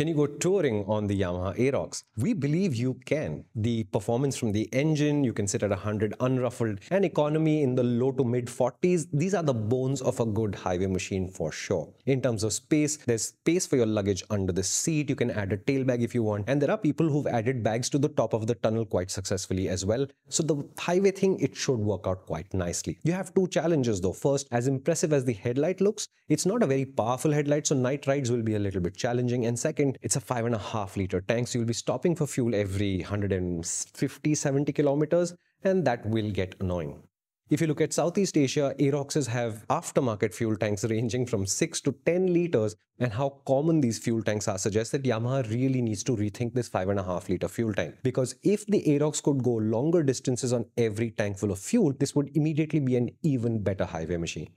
Can you go touring on the Yamaha Aerox? We believe you can. The performance from the engine, you can sit at 100 unruffled, and economy in the low to mid 40s, these are the bones of a good highway machine for sure. In terms of space, there's space for your luggage under the seat, you can add a tail bag if you want, and there are people who've added bags to the top of the tunnel quite successfully as well. So the highway thing, it should work out quite nicely. You have two challenges though. First, as impressive as the headlight looks, it's not a very powerful headlight, so night rides will be a little bit challenging. And second, it's a five and a half liter tank, so you'll be stopping for fuel every 150, 70 kilometers, and that will get annoying. If you look at Southeast Asia, Aeroxes have aftermarket fuel tanks ranging from 6 to 10 liters, and how common these fuel tanks are suggests that Yamaha really needs to rethink this 5.5 liter fuel tank. Because if the Aerox could go longer distances on every tank full of fuel, this would immediately be an even better highway machine.